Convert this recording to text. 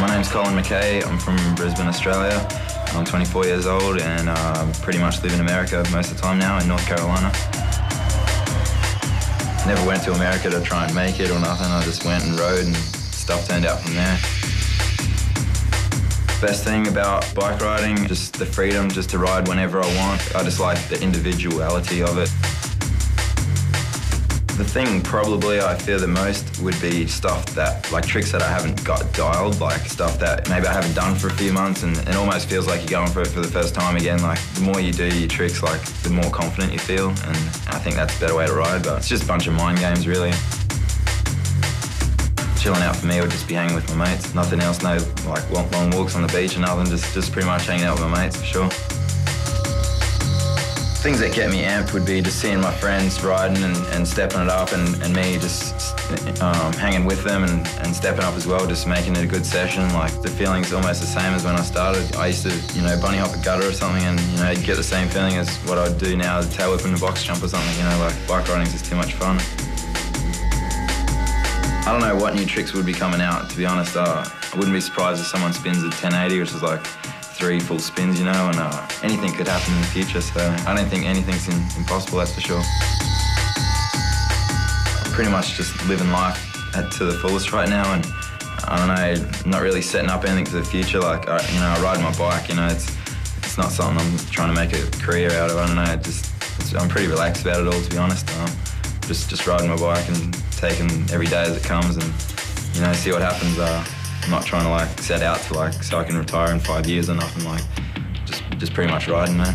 my name's Colin Mackay. I'm from Brisbane, Australia. I'm 24 years old and uh, pretty much live in America most of the time now in North Carolina. Never went to America to try and make it or nothing. I just went and rode and stuff turned out from there. Best thing about bike riding, just the freedom just to ride whenever I want. I just like the individuality of it. The thing probably I fear the most would be stuff that, like tricks that I haven't got dialed, like stuff that maybe I haven't done for a few months and it almost feels like you're going for it for the first time again. Like the more you do your tricks, like the more confident you feel and I think that's a better way to ride, but it's just a bunch of mind games really. Chilling out for me would just be hanging with my mates. Nothing else, no like long, long walks on the beach and nothing, just, just pretty much hanging out with my mates for sure. Things that get me amped would be just seeing my friends riding and, and stepping it up and, and me just um, hanging with them and, and stepping up as well, just making it a good session. Like the feeling's almost the same as when I started. I used to, you know, bunny hop a gutter or something and, you know, you get the same feeling as what I'd do now, the tail whip in the box jump or something, you know, like bike riding's just too much fun. I don't know what new tricks would be coming out, to be honest. Uh, I wouldn't be surprised if someone spins a 1080, which is like three full spins, you know, and uh, anything could happen in the future. So I don't think anything's in, impossible, that's for sure. I'm pretty much just living life at, to the fullest right now, and I don't know, not really setting up anything for the future. Like, I, you know, I ride my bike, you know, it's it's not something I'm trying to make a career out of. I don't know, just I'm pretty relaxed about it all, to be honest. Um, just just riding my bike and taking every day as it comes, and you know, see what happens. Uh, I'm not trying to like set out to like so I can retire in five years or nothing. Like just just pretty much riding, man.